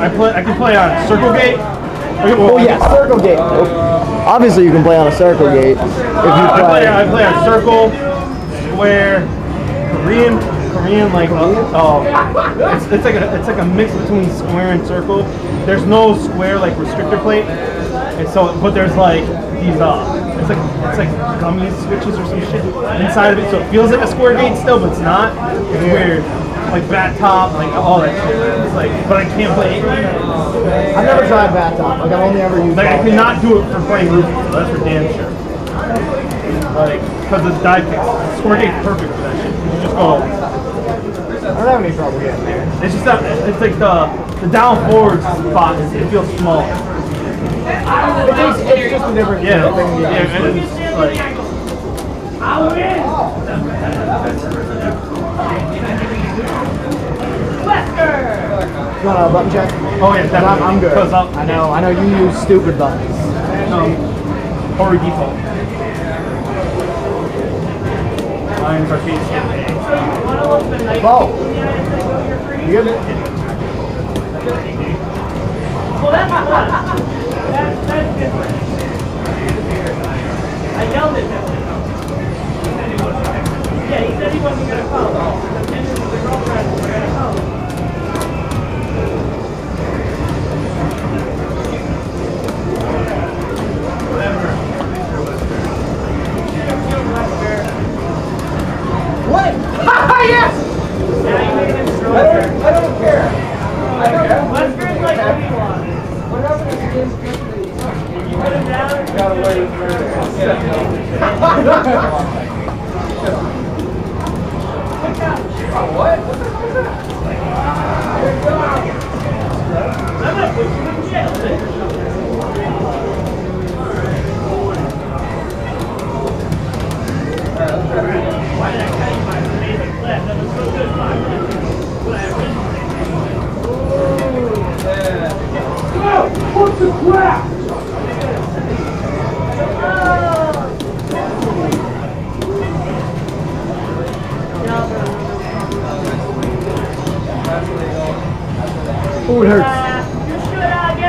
I play. I can play on Circle Gate. Okay, well, Oh yeah, circle gate. Obviously, you can play on a circle gate if you I play. I play. play on Circle, Square, Korean, Korean like uh, oh, it's, it's like a it's like a mix between Square and Circle. There's no Square like restrictor plate, and so but there's like these uh. It's like it's like gummy switches or some shit inside of it, so it feels like a square gate still, but it's not. It's weird, like bat top, like all that shit. It's like, but I can't play. I've never tried bat top. Like I've only ever used. Like I cannot do it for playing Ruby, that's for damn sure. Like, because the dive kicks, square gate's perfect for that shit. You just go. I don't have any trouble getting there. It's just that it's like the the down forward spot. is- It feels small. It takes, it's just a different Yeah, thing. yeah, and it's like. You want a button check? Oh yeah, I'm. I'm good. Because I know. I know you use stupid buttons. Um, or default. Mine's arcade skip. Bo, you get it? Well, that's fun. That's, that's different. I yelled at him. Yeah, he said he wasn't gonna come. And his the girlfriend was gonna come. What? yes. Now you made him I stronger. don't, I don't care. I don't care. Wesker's like Obi-Wan. You put him down. I'm gonna put you in jail. Why did I tell you my amazing class? That was so good, Mark. What I originally Ooh, it hurts. Uh, you should uh,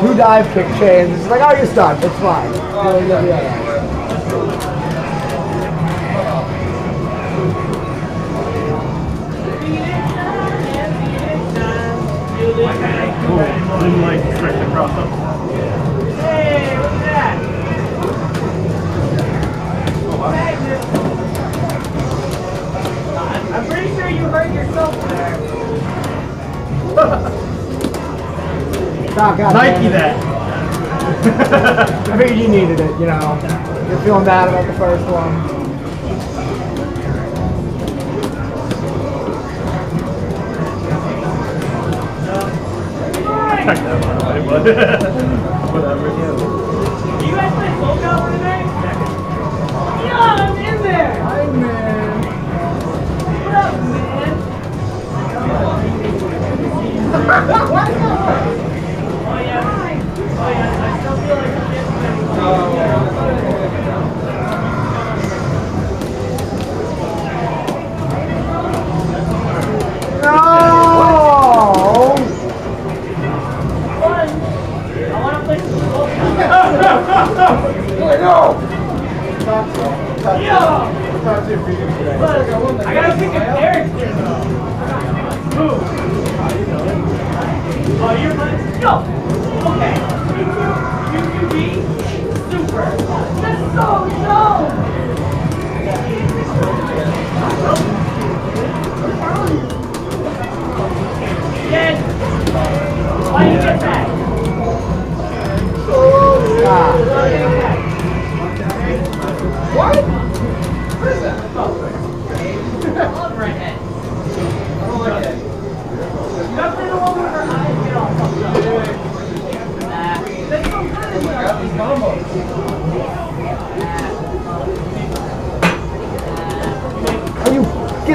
Two dive kick chains. It's like, oh, you're stuck. It's fine. Be all right. Ooh, didn't like stretch across. God, God, Nike that. I figured you needed it, you know. You're feeling bad about the first one. Check that one away, but whatever. Do you guys play Soul Calibur tonight? Yeah, I'm in there. Hi, man. Everything is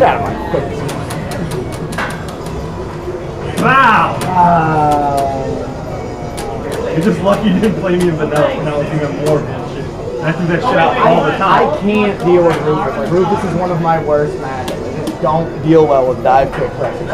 Get out of my face. Wow! Uh, You're just lucky you didn't play me in vanilla when I was even more bullshit. I do that shit out all the time. I can't deal with Rufus. Rufus is one of my worst matches. I just don't deal well with dive kick pressure.